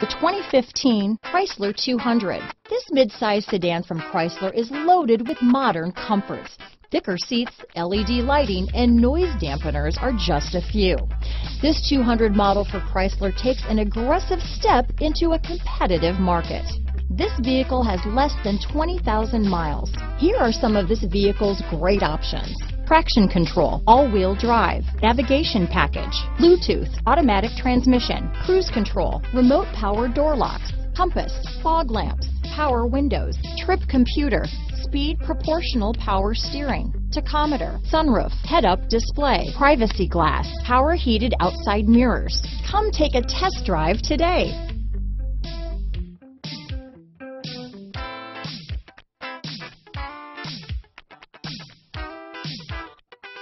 The 2015 Chrysler 200. This midsize sedan from Chrysler is loaded with modern comforts. Thicker seats, LED lighting, and noise dampeners are just a few. This 200 model for Chrysler takes an aggressive step into a competitive market. This vehicle has less than 20,000 miles. Here are some of this vehicle's great options traction control, all-wheel drive, navigation package, Bluetooth, automatic transmission, cruise control, remote power door locks, compass, fog lamps, power windows, trip computer, speed proportional power steering, tachometer, sunroof, head-up display, privacy glass, power heated outside mirrors. Come take a test drive today.